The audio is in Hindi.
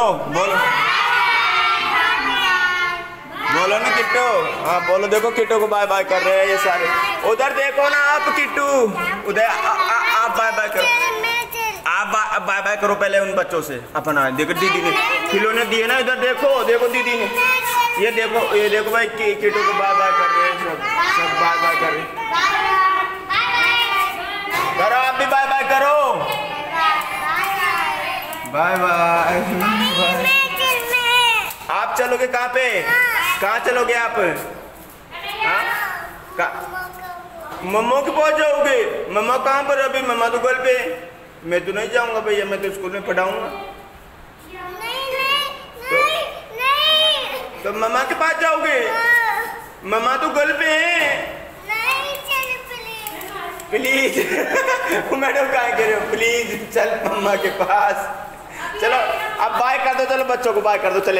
बोलो बोलो। बोलो ना किट्टू। हाँ बोलो, देखो किट्टू को बाय बाय कर रहे हैं ये सारे। उधर देखो ना आप, किट्टू। उधर आप बाय बाय करो। आप बाय बाय करो पहले उन बच्चों से। अपना, देखो दीदी ने, खिलौने दिए ना इधर, देखो देखो दीदी ने। ये देखो ये देखो भाई किट्टू को बाय बाय कर रहे हैं सब सब बाय बाय कर रहे हैं करो आप भी बाय बाय करो बाय बाय। आप चलोगे कहाँ पे? कहाँ चलोगे आप? हाँ? मम्मा के पास जाओगे? मम्मा कहाँ पर अभी? मम्मा तो घर पे। मैं तो नहीं जाऊँगा भैया, मैं तो स्कूल में पढ़ाऊँगा। तो मम्मा के पास जाओगे? मम्मा तो घर पे है। प्लीज़ मैडम कहाँ कह रहे हो? प्लीज़ चल मम्मा के पास। चलो अब बाय कर दो चलो बच्चों को बाय कर दो चले।